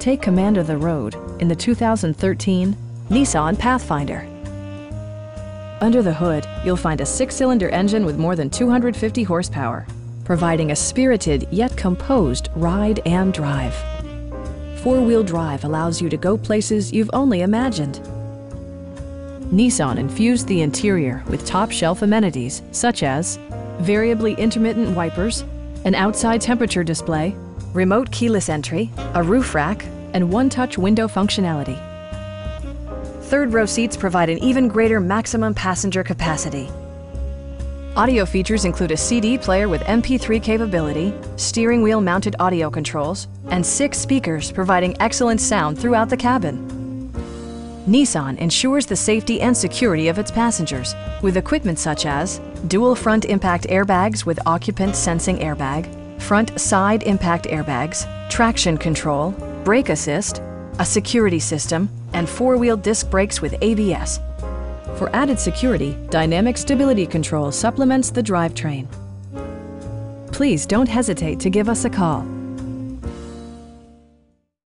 Take command of the road in the 2013 Nissan Pathfinder. Under the hood, you'll find a six-cylinder engine with more than 250 horsepower, providing a spirited yet composed ride and drive. Four-wheel drive allows you to go places you've only imagined. Nissan infused the interior with top-shelf amenities such as variably intermittent wipers, an outside temperature display, remote keyless entry, a roof rack, and one-touch window functionality. Third row seats provide an even greater maximum passenger capacity. Audio features include a CD player with MP3 capability, steering wheel mounted audio controls, and six speakers providing excellent sound throughout the cabin. Nissan ensures the safety and security of its passengers with equipment such as dual front impact airbags with occupant sensing airbag, front side impact airbags, traction control, brake assist, a security system, and four-wheel disc brakes with ABS. For added security, Dynamic Stability Control supplements the drivetrain. Please don't hesitate to give us a call